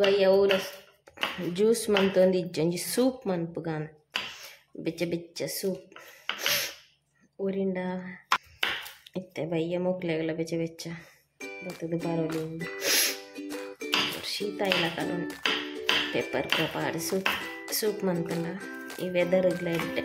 ಬಯ್ಯ ಊರ ಜ್ಯೂಸ್ ಮಂತೊಂದು ಇಜ್ಜ, ಒಂಜಿ ಸೂಪ್ ಮನ್ಪುಗಾನ ಬೆಚ್ಚ ಬೆಚ್ಚ ಸೂಪ್. ಊರಿಂದ ಇತ್ತೆ ಬಯ್ಯ ಮುಕ್ಲೆಗಳ ಬೆಚ್ಚ ಬೆಚ್ಚ. ಬತ್ತದು ಬರೋಲಿ ಶೀತ ಇಲ್ಲ ಕಲುಂಟು ಪೆಪ್ಪರ್ ಪ್ರಪಾಡ್ ಸೂಪ್ ಸೂಪ್ ಮನ್ಪುಂಡ ಈ ವೆದರ್ಗ್ಲ ಇಟ್ಟೆ.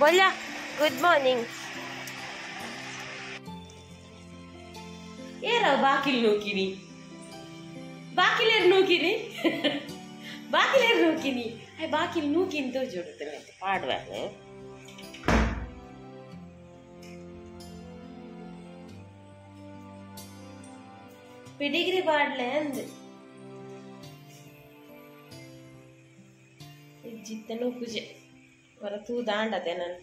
बोला गुड मॉर्निंग ಏರೋ ಬಾಕಿಲ್ ನೂಕಿನಿ ಬಾಕಿಲೇರ್ ನೂಕಿನಿ ಬಾಕಿಲೇರ್ ನೂಕಿನಿ ಅಯ್ಯ ಬಾಕಿಲ್ ನೂಕಿನಿ ತೋಜೋಡುತ್ತೇನೆ ಪಾಡುವಾಗ ಪಿಡಿಗ್ರಿ ಪಾಡ್ಲೆ ಅಂದ್ ಇಜ್ಜಿತ್ತನು ಪೂಜೆ ಹೊರತು ದಾಂಡತೆ ನಾನು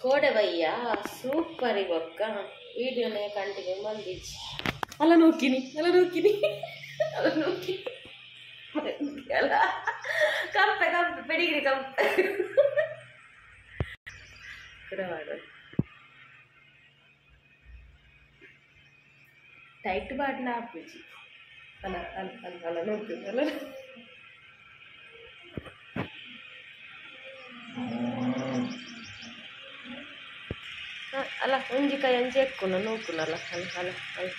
ಕೋಡವಯ್ಯ ಸೂಪರಿ ಇವಕ್ಕ ವಿಡಿಯೋನೇ ಕಂಟಿನ್ಯೂ ಮಂದಿಜ್ ಅಲ್ಲ ನೋಕಿನಿ ಅಲ್ಲ ನೋಕಿನಿ ಅಲ್ಲ ನೋಕಿನಿ ಅಲ್ಲ. ಕಂಪೆ ಕಂಪೆ ಪೆಡಿಗ್ರಿ ಕಂಪೆ. ಟೈಟ್ ಬಾಟ್ಲ ಹಾಪುಜಿ ಅಲ್ಲ ಅಲ್ಲ ಅಲ್ಲ ಅಲ್ಲ ನೋಡ್ತೀನಿ ಅಲ್ಲ. ಹ, ಅಲ್ಲ ಒಂಜಿ ಕೈ ಅಂಚಿ ಎಕ್ಕುನ ನೋಕುನಲ್ಲ ಅಲ್ಲ ಅಲ್ಲ ಅಲ್ಲ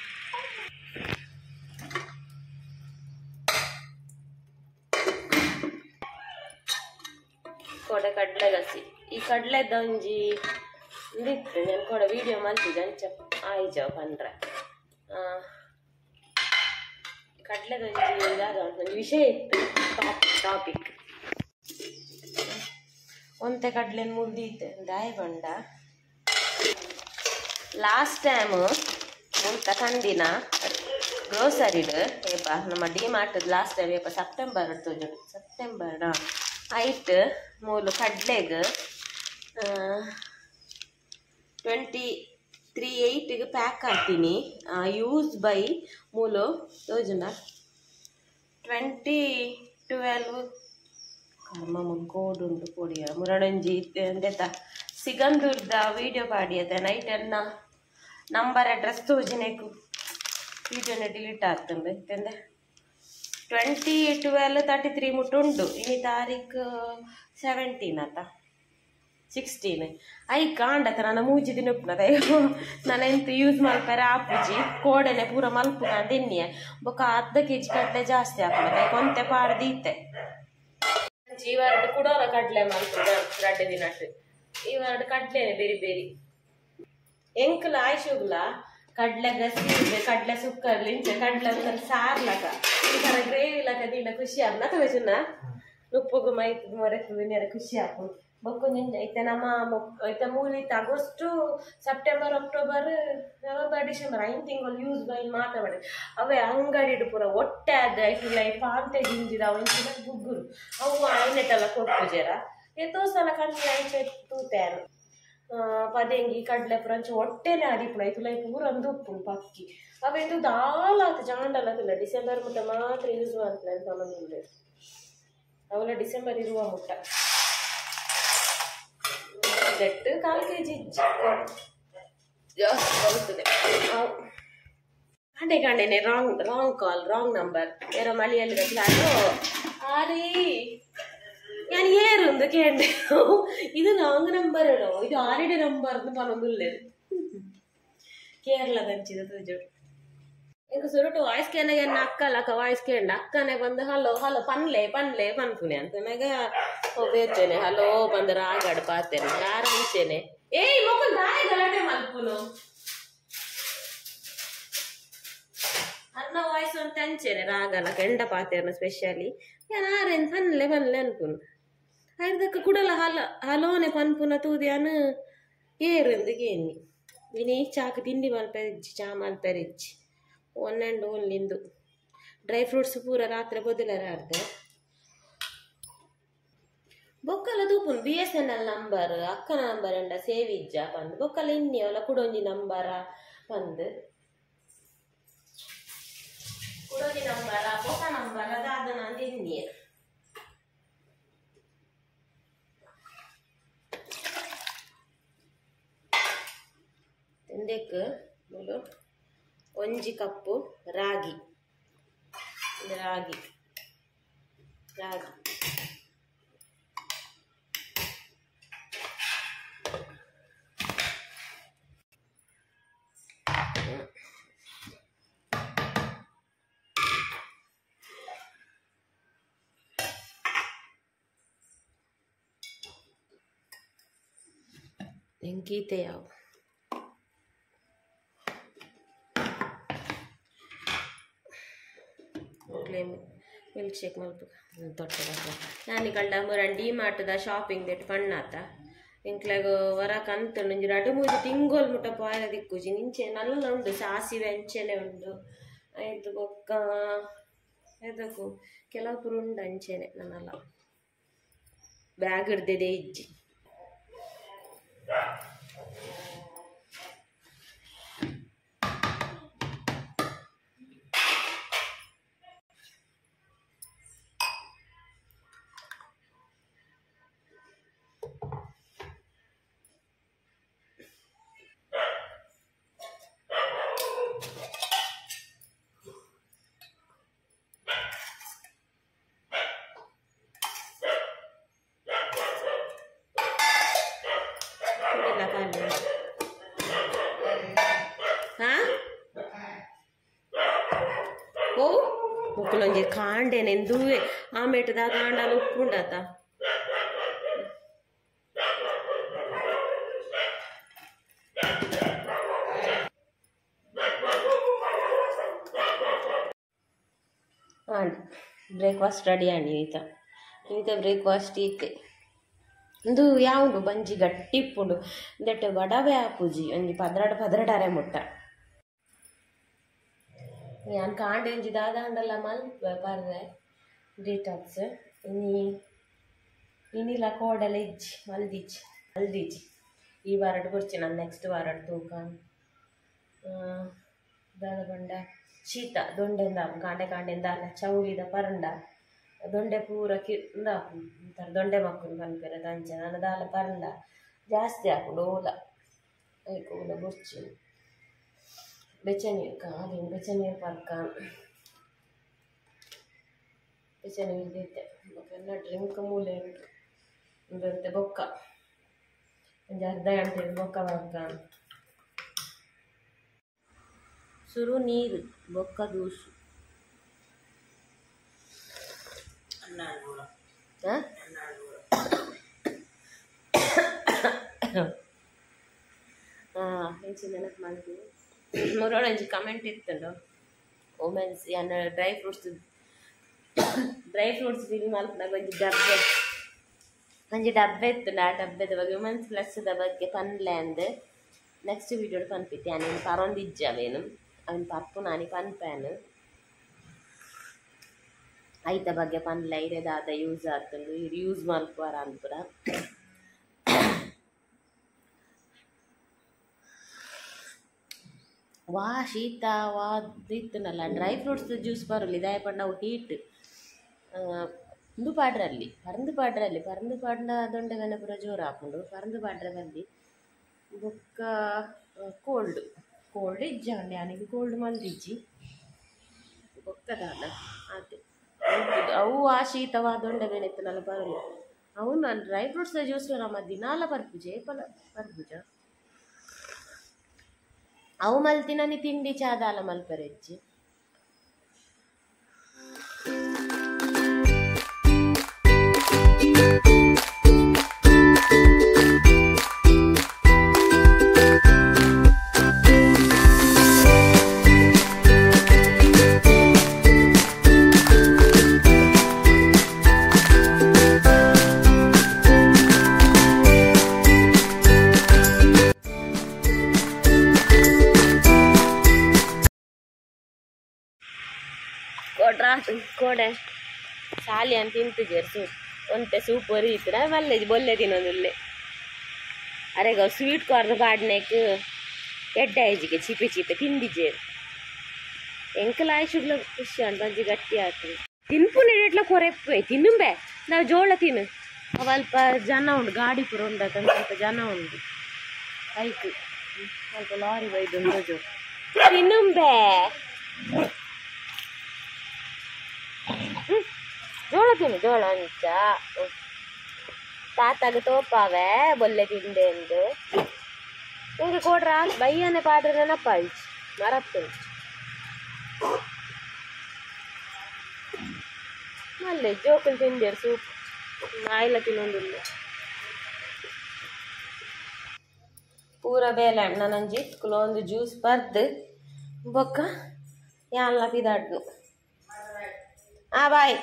ಕೊಡೆ ಕಡ್ಲೆ ಗಸಿ ಈ ಕಡ್ಲೆದ ಒಂಜಿ ಇದಿತ್ತು ನಾನು ಕೊಡ ವಿಡಿಯೋ ಮಲ್ತಿದ್ದೆ ಅಂಚ ಆಯ್ಜವ ಪಂಡ್ರೆ ಕಡ್ಲೆದ ಒಂಜಿ ಇದಾದ ಒಂದು ವಿಷಯ ಇತ್ತು ಟಾಪಿಕ್ ಒಂತೆ ಕಡ್ಲೆನ್ ಮುರ್ದಿದ್ದೆ ದಾಯ ಬಂಡ. ಲಾಸ್ಟ್ ಟೈಮ್ ಮುಂತ ಕಂದಿನ ಗ್ರೋಸರಿಡ್ ಏಪ ನಮ್ಮ ಡಿ ಮಾರ್ಟ್ ಲಾಸ್ಟ್ ಟೈಮ್ ಏಪ ಸೆಪ್ಟೆಂಬರ್ ತೋಜುಡು ಸೆಪ್ಟೆಂಬರ್ ಐಟ್ ಮೂಲು ಕಡ್ಲೆಗ್ ಟ್ವೆಂಟಿ ತ್ರೀ ಏಯ್ಟಿಗೆ ಪ್ಯಾಕ್ ಹಾಕ್ತೀನಿ. ಯೂಸ್ ಬೈ ಮೂಲು ತೋಜುನ ಟ್ವೆಂಟಿ ಟ್ವೆಲ್ವ್ ಕರ್ಮ ಮುನ್ಕೋಡುಂಡು ಪೊಡಿಯ ಮುರಣಂಜಿ ಎಂದೆತ ಸಿಗಂದೂರ್ದ ವಿಡಿಯೋ ಪಾಡಿಯದ ನೈಟ್ ಎನ್ನ ನಂಬರ್ ಅಡ್ರೆಸ್ ತೋಜಿನೇಕು ವೀಡಿಯೋನ ಡಿಲೀಟ್ ಆಗ್ತಂದು ಎಂದೆ ಟ್ವೆಂಟಿ ಟ್ವೆಲ್ ತರ್ಟಿ ತ್ರೀ ಮುಟ್ಟುಂಡು ಇನಿ ತಾರೀಖು ಸೆವೆಂಟೀನ್ ಆತ ಸಿಕ್ಸ್ಟೀನ್ ಐ ಕಾಂಡತ ನನ್ನ ಮೂಜಿ ದಿನ ಉಪ್ನದ ನಾನು ಎಂತ ಯೂಸ್ ಮಲ್ಪರೆ ಆಪುಜಿ. ಕೋಡೆನೆ ಪೂರ ಮಲ್ಪುನ ದಿನ್ನಿಯ ಬೊಕ ಅರ್ಧ ಕೆ ಜಿ ಕಡ್ಲೆ ಜಾಸ್ತಿ ಆಗ್ತದೆ. ಕೊಂತೆ ಪಾಡ್ದೀತೆ. ಇವಾರಡ್ ಕುಡೋರ ಕಡ್ಲೆ ಮಾಡ್ತದೆ ರಡ್ಡೆ ದಿನಟ್ ಇವಾರಡ್ ಕಡ್ಲೆನೆ ಬೇರೆ ಬೇರೆ. ಎಂಕ್ಲ ಆಯ್ಸುಗ್ಲ ಕಡ್ಲೆ ಗಸಿ ಕಡ್ಲೆ ಸುಕ್ಕರ್ ಲಿಂಚೆ, ಕಡ್ಲೆ ಒಂಥರ ಸಾರ್ಲಕ ಈ ತರ ಗ್ರೇವಿ ಲಕ ದಿನ ಖುಷಿ ಆಗ್ಲ ನತ ವೆಜುನ ಉಪ್ಪುಗು ಮೈ ಮೊರೆತು ಖುಷಿ ಆಪು ಬೊಕ್ಕೊಂಜ ಐತೆ, ನಮ್ಮ ಐತೆ ಮೂಲಿತ August September October November December ಐನ್ ತಿಂಗಳು ಯೂಸ್ ಬೈನ್ ಮಾತಾಡಿ ಅವೇ ಅಂಗಡಿ ಪೂರ ಒಟ್ಟೆ ಆದ ಐಟು ಲೈಫ್ ಅಂತೆ ಜಿಂಜಿದ ಒಂಚಿನ ಗುಗ್ಗುರು ಅವು ಐನೆಟೆಲ್ಲ ಕೊಟ್ಟು ಜರ ಎತ್ತೋ ಸಲ ಕಣ್ಣಿ ಐಚೆ ತೂತೇನು ಪದೆಂಗಿ ಕಡ್ಲೆ ಪುರಂಚ ಹೊಟ್ಟೆನೆ ಅರಿಪುಣ ಐತು ಲೈಫ್ ಊರಂದು ಉಪ್ಪುಂಡು ಪಕ್ಕಿ. ಅವೆಂದು ದಾಲಾತ ಜಾಂಡಲತ್ತಿಲ್ಲ ಡಿಸೆಂಬರ್ ಮುಟ್ಟ ಮಾತ್ರ ಯೂಸ್ ಮಾಡ್ತಾರೆ ಸಂಬಂಧ ಅವಳ ಡಿಸೆಂಬರ್ ಇರುವ ಮುಟ್ಟ. ದಟ್ಟು ಕಾಲು ಕೆ ಜಿ ಜಾಸ್ತಿ ಬರುತ್ತದೆ ಅವ್- ಕಾಂಡೆ ಕಾಂಡೆನೆ wrong wrong call wrong number ಬೇರೆ ಮಳೆಯಲ್ಲಿ ಅದು ಆರಿ ഞാൻ ഏറുണ്ട് കേണ്ടേ ഇത് ലോങ് നമ്പർ ഇടോ ഇത് ആരുടെ നമ്പർ എന്ന് പറഞ്ഞൊന്നുമില്ലത് ಕೇರಳದ ಹಂಚಿದ ತುಜು ಈಗ ಸುರುಟು ವಾಯ್ಸ್ ಕೇನಾಗ ಅಕ್ಕ ಅಕ್ಕ ವಾಯ್ಸ್ ಕೇಳ ಅಕ್ಕನೆ ಬಂದು ಹಲೋ ಹಲೋ ಪನ್ಲೆ ಪನ್ಲೆ ಪನ್ಪುನೆ ಅಂತ ನಾಗ ಹೋಗ್ತೇನೆ ಹಲೋ ಬಂದು ರಾಗಾಡು ಪಾತೇನೆ ಯಾರ ಹಂಚೇನೆ ಏಯ್ ಮಕ್ಕಳು ಬಾಯಿ ಗಲಾಟೆ ಮಲ್ಪುನು ಅನ್ನ ವಾಯ್ಸ್ ಅಂತ ಹಂಚೇನೆ ರಾಗನ ಕೆಂಡ ಪಾತೇನ ಸ್ಪೆಷಲಿ ಯಾರು ಆರೆನ್ ಪನ್ಲೆ ಪನ್ಲೆ ಅನ್ಪುನು ಐದಕ್ಕೆ ಕುಡಲ ಹಲ ಹಲೋನೆ ಪನ್ಪುನ ತೂದಿಯಾನು ಏರು ಎಂದಿಗೇನಿ ವಿನಿ ಚಾಕ್ ತಿಂಡಿ ಮಲ್ಪೆರಿಜ್ಜಿ ಚಾ ಮಲ್ಪೆರಿಜ್ಜಿ ಒನ್ ಆ್ಯಂಡ್ ಓನ್ಲಿಂದು ಡ್ರೈ ಫ್ರೂಟ್ಸ್ ಪೂರ ರಾತ್ರಿ ಬೊದಲರ ಆಡ್ದೆ ಬೊಕ್ಕಲ ತೂಪುನ್ B S N L number ಅಕ್ಕನ ನಂಬರ್ ಎಂಡ ಸೇವ್ ಇಜ್ಜ ಬಂದು. ಬೊಕ್ಕಲ ಇನ್ನಿ ಅವಲ ಕುಡೊಂಜಿ ನಂಬರ ಬಂದು. ಕುಡೊಂಜಿ ನಂಬರ ಬೊಕ್ಕ ನಂಬರ ದಾದ ನಂದು ಇನ್ನಿ ಇಂದಕ್ಕೆ ಮೊದಲು ಒಂಜಿ ಕಪ್ಪು ರಾಗಿ ಇದು ರಾಗಿ ರಾಗಿ ಎಂಕೀತೆ ಯಾವ ಮಿಲ್ಕ್ ಶೇಕ್ ಮಲ್ಪ ತೊಟ್ಟದ ನಾನು ಕಳ್ಳ ಮುರನ್ ಡಿ ಮಾರ್ಟ್ದ ಶಾಪಿಂಗ್ ದೆಟ್ ಪಣ್ಣಾತ ಇಂಕ್ಲಾಗ ವರಕ ಅಂತ ಒಂಜಿ ರಡು ಮೂಜಿ ತಿಂಗೋಲ್ ಮುಟ್ಟ ಪಾಯಲ ದಿಕ್ಕುಜಿ ನಿಂಚೆ ನಲ್ಲ ಉಂಡು ಸಾಸಿವೆ ಅಂಚೆನೆ ಉಂಡು ಆಯ್ತು ಬೊಕ್ಕ ಎದಕು ಕೆಲವು ಪುರು ಉಂಡು ಅಂಚೆನೆ ನನ್ನಲ್ಲ ಬ್ಯಾಗ್ ಹಿಡ್ದಿದೆ ಇಜ್ಜಿ ಮುಕ್ಕಲೊಂಜಿ ಕಾಂಡೆ ನೆಂದುವೆ ಆಮೇಟದ ಕಾಂಡಲ ಉಪ್ಪುಂಡತ ಆಂಡ್ ಬ್ರೇಕ್ಫಾಸ್ಟ್ ರೆಡಿ ಆಂಡಿ ಈತ ಈತ ಬ್ರೇಕ್ಫಾಸ್ಟ್ ಈತೆ ಇಂದು ಯಾವುದು ಬಂಜಿ ಗಟ್ಟಿ ಇಪ್ಪುಂಡು ದಟ್ ಬಡವೆ ಆಪುಜಿ ಒಂಜಿ ಪದ್ರಡ ಪದ್ರಡಾರೆ ಮುಟ್ಟ ഞാൻ കാണ്ട് ಒಂಜಿ ದಾದಾಂಡಲ್ಲ ಮಲ್ಪ ಪರ್ರೆ ಡೀಟಾಕ್ಸ್ ಇನಿ ಇನಿಲ ಕೋಡಲ ಇಜ್ಜಿ ಮಲ್ದಿಜ್ಜಿ ಮಲ್ದಿಜ್ಜಿ ಈ ವಾರಡ್ ಬುರ್ಚಿ ನಾನು ನೆಕ್ಸ್ಟ್ ವಾರಡ್ ತೂಕ ದಾದ ಬಂಡ ಶೀತ ದೊಂಡೆಂದ ಕಾಂಡೆ ಕಾಂಡೆಂದ ಅಲ್ಲ ಚೌಳಿದ ಪರಂಡ ದೊಂಡೆ ಪೂರ ಕಿ ಇಂದಾಪು ಒಂಥರ ದೊಂಡೆ ಮಕ್ಕಳು ಕನ್ಪೆರೆ ದಂಚ ನನ್ನ ದಾಲ ಪರಂಡ ಜಾಸ್ತಿ ಹಾಕುಡು ಓಲ ಐಕು ಓಲ ಬುರ್ಚಿ ಬೆಚ್ಚನೀರು ಕಾಲಿ ಬೆಚ್ಚನೀರು ಪರ್ಕ ಬೆಚ್ಚನೀರು ದಿತ್ತೆ ಎಲ್ಲ ಡ್ರಿಂಕ್ ಮೂಲೆ ಉಂಟು ಒಂದಂತೆ ಬೊಕ್ಕ ಒಂದು ಅರ್ಧ ಗಂಟೆ ಬೊಕ್ಕ ಪರ್ಕ ಸುರು ನೀರು ಬೊಕ್ಕ ದೂಸು ಆ? ಹಾಂ ಹೆಚ್ಚು ನೆನಪು ಮಾಡ್ತೀನಿ ಮೂರೊಳಂಜಿ ಕಮೆಂಟ್ ಇತ್ತುಂಡು ವುಮೆನ್ಸ್ ಯಾನ್ dry fruits dry fruits bill ಮಲ್ಪನಾಗ ಒಂಜಿ ಡಬ್ಬೆ ಒಂಜಿ ಡಬ್ಬೆ ಇತ್ತುಂಡು ಆ ಡಬ್ಬೆದ ಬಗ್ಗೆ ವುಮೆನ್ಸ್ ಪ್ಲಸ್ದ ಬಗ್ಗೆ ಪನ್ಲೆ ಅಂದ್ ನೆಕ್ಸ್ಟ್ ವೀಡಿಯೋಡ್ ಪನ್ಪಿತ್ತೆ ನಾನು ಪರೊಂದಿಜ್ಜವೇನು ಅವನು ಪಪ್ಪು ನಾನು ಪನ್ಪೇನು ಐತ ಬಗ್ಗೆ ಪನ್ಲೆ ಇರೆದಾದ ಯೂಸ್ ಆತುಂಡು ಯೂಸ್ ಮಲ್ಪುವರ ಅಂದ್ಪುರ ವಾ, ಶೀತ ವಾದಿತ್ತನಲ್ಲ ಡ್ರೈ ಫ್ರೂಟ್ಸ್ ಜ್ಯೂಸ್ ಬರಲಿ ಇದಾಯ ನಾವು ಹೀಟ್ ಉಂದು ಪಾಡ್ರಲ್ಲಿ ಪರಂದು ಪಾಡ್ರಲ್ಲಿ ಪರಂದು ಪಾಡ್ನ ದೊಂಡೆ ಗಣಪುರ ಜೋರು ಹಾಕೊಂಡು ಪರಂದು ಪಾಡ್ರೆ ಬಂದು ಬೊಕ್ಕ ಕೋಲ್ಡ್ ಕೋಲ್ಡ್ ಇಜ್ಜಾಂಡೆ ನನಗೆ ಕೋಲ್ಡ್ ಮಲ್ದಿಜ್ಜಿ ಬೊಕ್ಕದಾದ ಅದೇ ಅವು ಆ ಶೀತವ ದೊಂಡೆ ಬೆಳೆತ್ತನಲ್ಲ ಬರಲಿ ಅವು ನಾನು ಡ್ರೈ ಫ್ರೂಟ್ಸ್ ಜ್ಯೂಸ್ ನಮ್ಮ ದಿನಾಲ ಬರ್ಪುಜೆ ಪಲ ಬರ್ಪುಜ. ಅವು ಮಲ್ತಿನನಿ ತಿಂಡಿ ಚಾದಾಲ ಮಲ್ಪರೆಜ್ಜಿ ಕೋಡೆ. ಸಾಲಿ ಅಂತ ತಿಂತಿದ್ದೀರಿ ಸೂಪ್ ಒಂತೆ ಸೂಪ್ ಒರಿಯಿತ್ರ ಮಲ್ಲೆ, ಬೊಲ್ಲೆ ತಿನ್ನೋದಿಲ್ಲೆ ಅರೆಗ ಸ್ವೀಟ್ ಕಾರ್ನ್ ಪಾಡ್ನೆಕ್ ಎಡ್ಡ ಐಜಿಗೆ ಚಿಪೆ ಚಿಪೆ ತಿಂದಿದ್ದೇರು ಎಂಕಲ ಆಯ್ಸುಗ್ಲ ಖುಷಿ ಅಂತ ಅಂಜಿ ಗಟ್ಟಿ ಆಗ್ತದೆ ತಿನ್ಪು ನೆಡೆಟ್ಲ ಕೊರೆಪ್ಪೆ ತಿನ್ನುಂಬೆ ನಾವು ಜೋಳ ತಿನ್ನು. ಅವಲ್ಪ ಜನ ಉಂಡು, ಗಾಡಿ ಪುರ ಉಂಡತ ಸ್ವಲ್ಪ ಜನ ಉಂಡು. ಬೈಕ್. ಸ್ವಲ್ಪ ಲಾರಿ ಬೈದು ಉಂಡು ತಿನ್ನುಂಬೆ ಜೋಳ ತಿನ್ನು ಜೋಳ ಅಂಚ ಹ್ಮ್. ತಾತಾಗ ತೋಪಾವೆ ಬೊಲ್ಲೆ ತಿಂದೆ ಎಂದು ನಿಂಗೆ ಕೊಡ್ರ ಬೈಯನೆ ಪಾಡ್ರೆ ನೆನಪಾಯ್ತು ಮರತ್ತು ಮಲ್ಲೆ ಜೋಕುಲು ತಿಂದೇರು ಸೂಪ್ ಆಯ್ಲ ತಿನ್ನೊಂದಿಲ್ಲ ಪೂರ ಬೇಲೆ ನಂಜಿ ಒಂದು ಜ್ಯೂಸ್ ಬರ್ದು ಬೊಕ್ಕ ಯಾನ್ಲ ಪಿದಾಡ್ನು ಆ ಬಾಯ್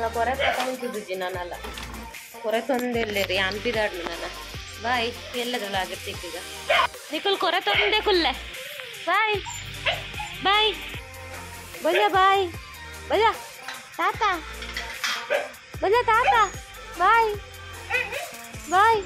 ಮೊಕಲ್ನ ಕೊರೆ ತಗೊಂಡಿದ್ದೀನಿ ನಾನಲ್ಲ. ಕೊರೆ ತೊಂದೆಲ್ಲೇರಿ ಅನ್ಪಿದಾಡ್ನು ನಾನು. ಬಾಯ್, ಎಲ್ಲದಲ್ಲ ಆಗಿರ್ತಿಕ್ ಈಗ. ನಿಕುಲ್ ಕೊರೆ ತೊಂದೆ ಕುಲ್ಲೆ. ಬಾಯ್ ಬಾಯ್. ಬಜ ಬಾಯ್. ಬಜ ತಾತ. ಬಜ ತಾತ. ಬಾಯ್. ಬಾಯ್.